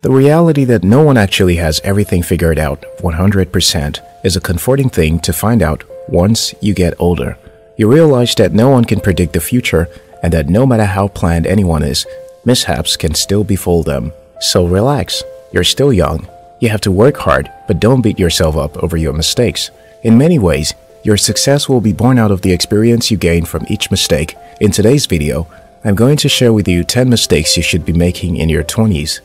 The reality that no one actually has everything figured out 100% is a comforting thing to find out once you get older. You realize that no one can predict the future and that no matter how planned anyone is, mishaps can still befall them. So relax, you're still young. You have to work hard, but don't beat yourself up over your mistakes. In many ways, your success will be born out of the experience you gain from each mistake. In today's video, I'm going to share with you 10 mistakes you should be making in your 20s.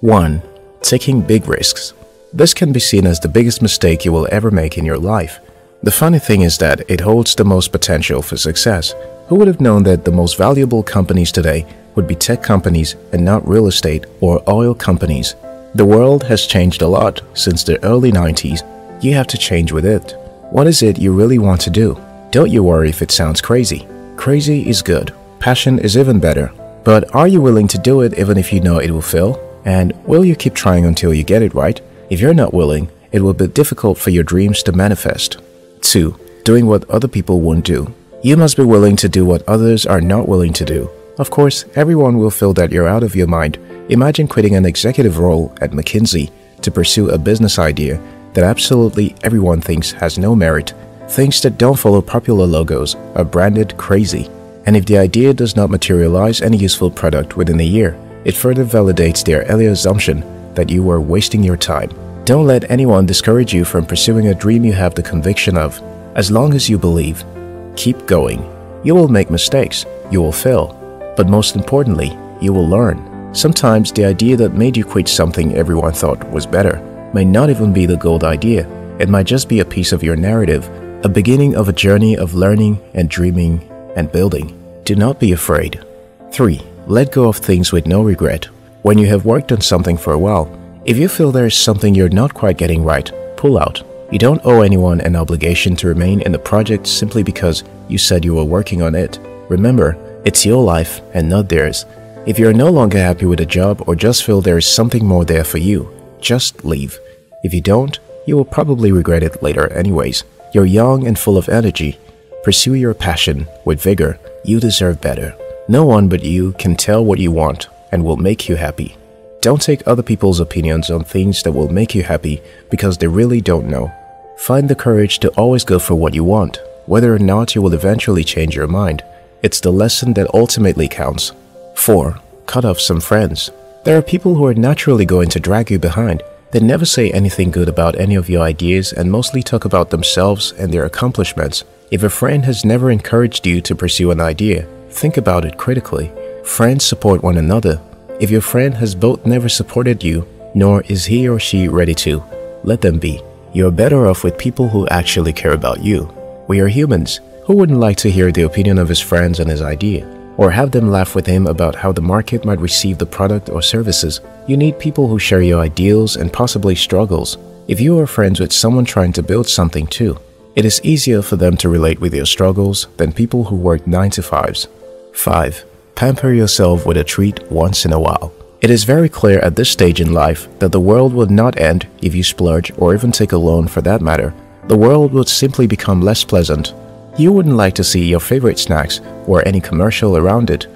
1. Taking big risks. This can be seen as the biggest mistake you will ever make in your life. The funny thing is that it holds the most potential for success. Who would have known that the most valuable companies today would be tech companies and not real estate or oil companies? The world has changed a lot since the early 90s. You have to change with it. What is it you really want to do? Don't you worry if it sounds crazy. Crazy is good. Passion is even better. But are you willing to do it even if you know it will fail? And will you keep trying until you get it right? If you're not willing, it will be difficult for your dreams to manifest. 2. Doing what other people won't do. You must be willing to do what others are not willing to do. Of course, everyone will feel that you're out of your mind. Imagine quitting an executive role at McKinsey to pursue a business idea that absolutely everyone thinks has no merit. Things that don't follow popular logos are branded crazy. And if the idea does not materialize any useful product within a year, it further validates their earlier assumption that you were wasting your time. Don't let anyone discourage you from pursuing a dream you have the conviction of. As long as you believe, keep going. You will make mistakes, you will fail, but most importantly, you will learn. Sometimes the idea that made you quit something everyone thought was better may not even be the gold idea. It might just be a piece of your narrative, a beginning of a journey of learning and dreaming and building. Do not be afraid. 3. Let go of things with no regret. When you have worked on something for a while, if you feel there is something you're not quite getting right, pull out. You don't owe anyone an obligation to remain in the project simply because you said you were working on it. Remember, it's your life and not theirs. If you're no longer happy with a job or just feel there is something more there for you, just leave. If you don't, you will probably regret it later anyways. You're young and full of energy. Pursue your passion with vigor. You deserve better. No one but you can tell what you want and will make you happy. Don't take other people's opinions on things that will make you happy because they really don't know. Find the courage to always go for what you want, whether or not you will eventually change your mind. It's the lesson that ultimately counts. 4. Cut off some friends. There are people who are naturally going to drag you behind. They never say anything good about any of your ideas and mostly talk about themselves and their accomplishments. If a friend has never encouraged you to pursue an idea, think about it critically. Friends support one another, if your friend has both never supported you, nor is he or she ready to, let them be. You're better off with people who actually care about you. We are humans. Who wouldn't like to hear the opinion of his friends on his idea? Or have them laugh with him about how the market might receive the product or services? You need people who share your ideals and possibly struggles. If you are friends with someone trying to build something too, it is easier for them to relate with your struggles than people who work 9 to 5s. 5. Pamper yourself with a treat once in a while. It is very clear at this stage in life that the world would not end if you splurge or even take a loan for that matter. The world would simply become less pleasant. You wouldn't like to see your favorite snacks or any commercial around it.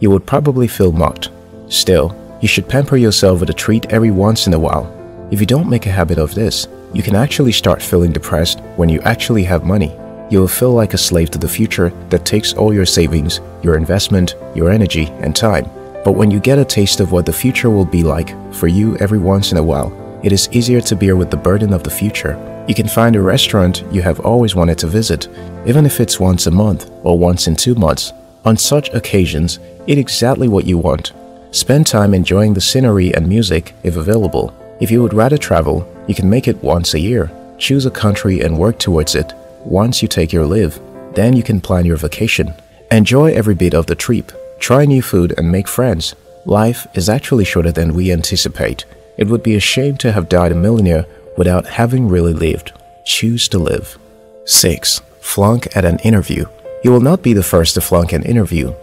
You would probably feel mocked. Still, you should pamper yourself with a treat every once in a while. If you don't make a habit of this, you can actually start feeling depressed when you actually have money you will feel like a slave to the future that takes all your savings, your investment, your energy, and time. But when you get a taste of what the future will be like for you every once in a while, it is easier to bear with the burden of the future. You can find a restaurant you have always wanted to visit, even if it's once a month or once in two months. On such occasions, eat exactly what you want. Spend time enjoying the scenery and music if available. If you would rather travel, you can make it once a year. Choose a country and work towards it once you take your leave, then you can plan your vacation. Enjoy every bit of the trip. Try new food and make friends. Life is actually shorter than we anticipate. It would be a shame to have died a millionaire without having really lived. Choose to live. 6. Flunk at an interview. You will not be the first to flunk an interview,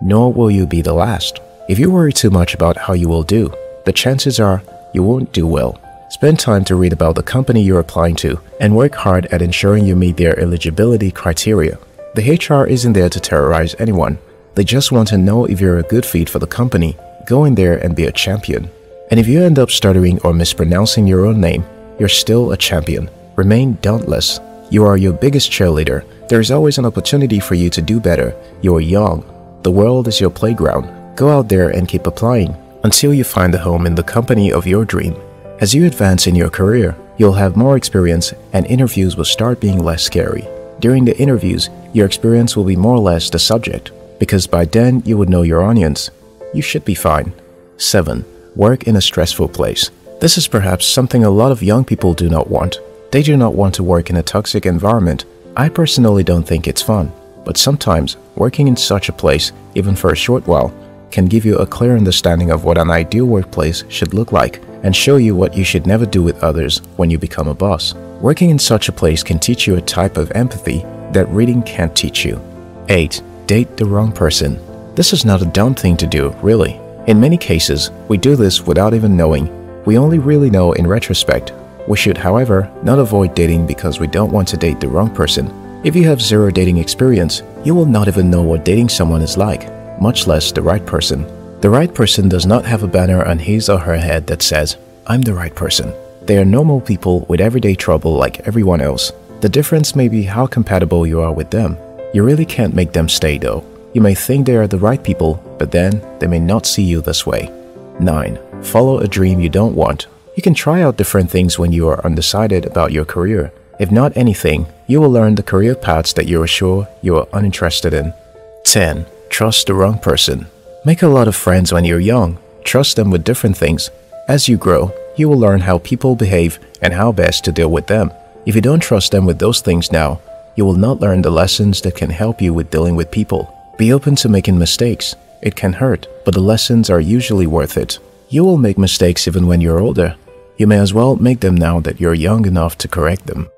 nor will you be the last. If you worry too much about how you will do, the chances are you won't do well. Spend time to read about the company you're applying to and work hard at ensuring you meet their eligibility criteria. The HR isn't there to terrorize anyone. They just want to know if you're a good fit for the company. Go in there and be a champion. And if you end up stuttering or mispronouncing your own name, you're still a champion. Remain dauntless. You are your biggest cheerleader. There is always an opportunity for you to do better. You are young. The world is your playground. Go out there and keep applying until you find a home in the company of your dream. As you advance in your career, you'll have more experience and interviews will start being less scary. During the interviews, your experience will be more or less the subject, because by then you would know your audience. You should be fine. 7. Work in a stressful place. This is perhaps something a lot of young people do not want. They do not want to work in a toxic environment. I personally don't think it's fun, but sometimes working in such a place, even for a short while, can give you a clear understanding of what an ideal workplace should look like and show you what you should never do with others when you become a boss. Working in such a place can teach you a type of empathy that reading can't teach you. 8. Date the wrong person. This is not a dumb thing to do, really. In many cases, we do this without even knowing. We only really know in retrospect. We should, however, not avoid dating because we don't want to date the wrong person. If you have zero dating experience, you will not even know what dating someone is like, much less the right person. The right person does not have a banner on his or her head that says, I'm the right person. They are normal people with everyday trouble like everyone else. The difference may be how compatible you are with them. You really can't make them stay though. You may think they are the right people, but then they may not see you this way. 9. Follow a dream you don't want. You can try out different things when you are undecided about your career. If not anything, you will learn the career paths that you are sure you are uninterested in. 10. Trust the wrong person. Make a lot of friends when you're young. Trust them with different things. As you grow, you will learn how people behave and how best to deal with them. If you don't trust them with those things now, you will not learn the lessons that can help you with dealing with people. Be open to making mistakes. It can hurt, but the lessons are usually worth it. You will make mistakes even when you're older. You may as well make them now that you're young enough to correct them.